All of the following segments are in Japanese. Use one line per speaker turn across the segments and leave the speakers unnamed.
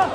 Dois,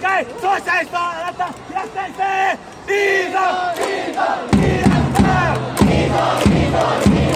três, dois, dois, dois, dois, dois, dois, dois, dois, dois, Viva, viva, viva.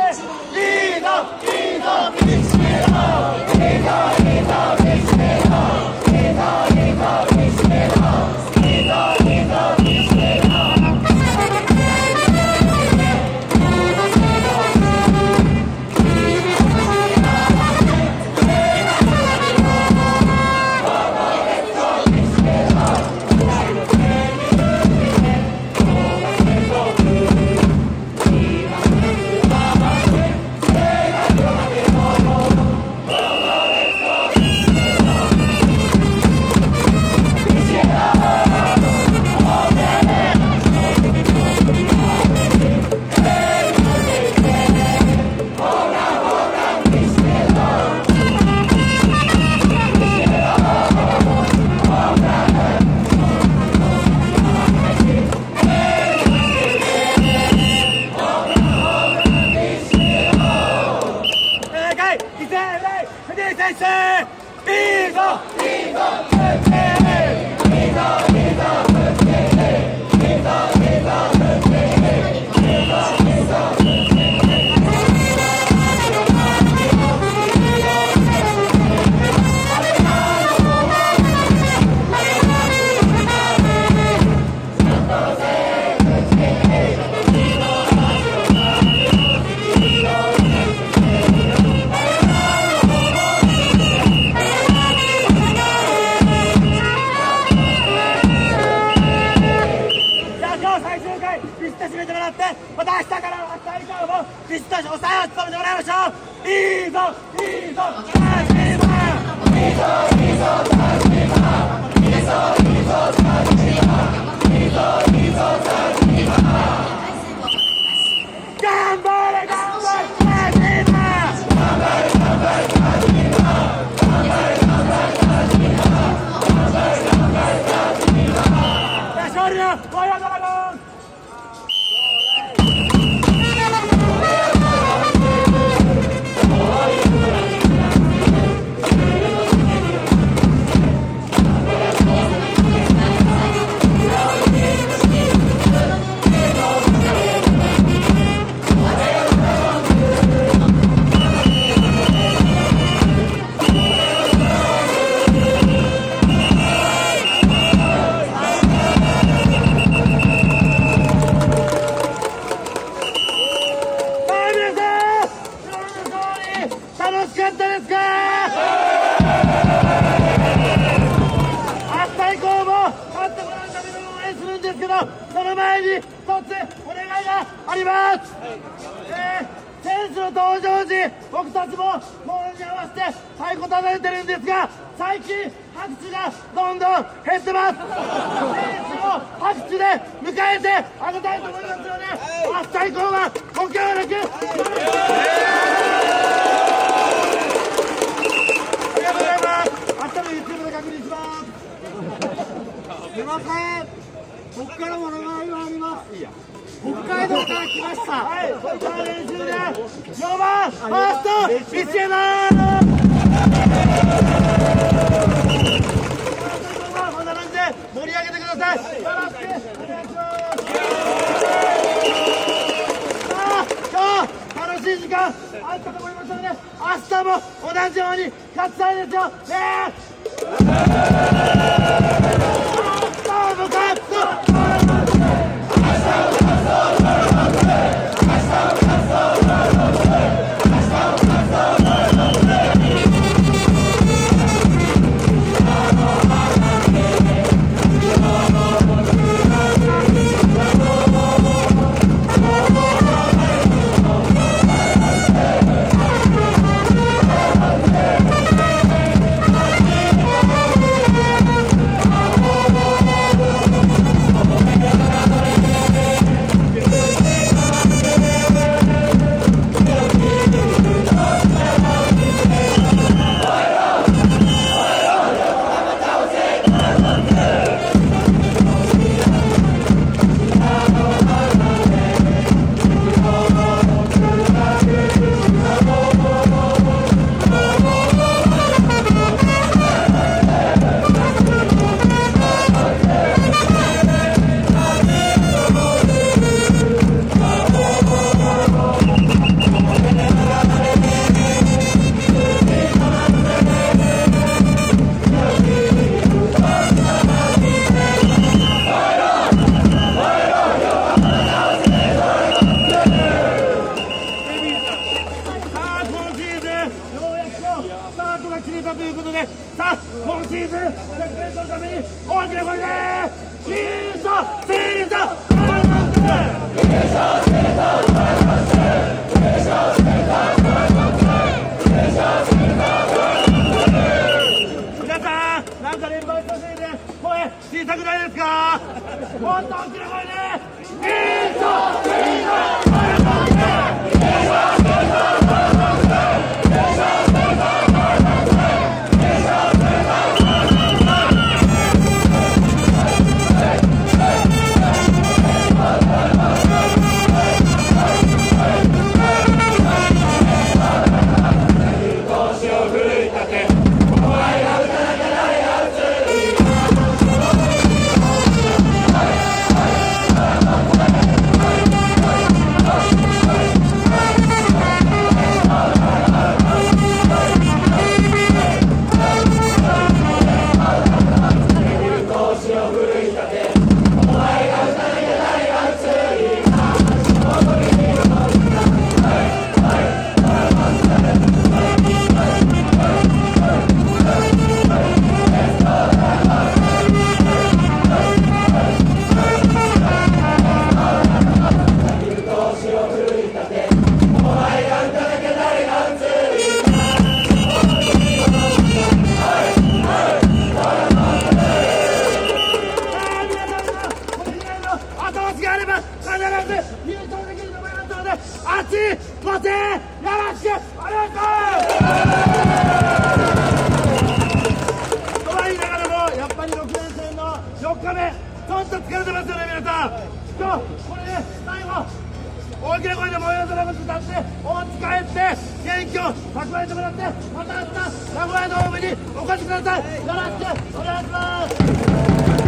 先生いいぞい Viva! Viva! Viva! どその前に一つお願いがあります、えー選手の登場時僕たちもボールに合わせて太鼓叩いてるんですが最近拍手がどんどん減ってます。選手を拍手で迎えてあげたいと思いますので明日以降はご協力よろしくありがとうございます。明日の YouTube で確認します。
すいません僕からもお願いがあります北海道から来ました
はい、こから練習で4番ファースト石山こんな感じで盛り上げてくださあ今日楽しい時間あったと思いますので明日も同じように勝ちたいですよねメのために大きな声で審査審査皆さん、なんか連敗したせいで声小さくないですか？もっと大きな声で審査審査後押歌ってお家帰って元気を蓄えてもらってまた明日名古屋ドームにお越しください。よろしくお願いします。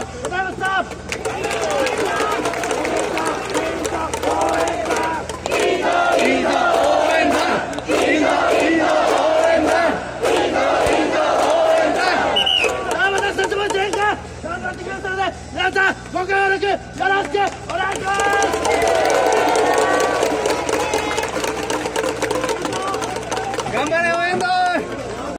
ます。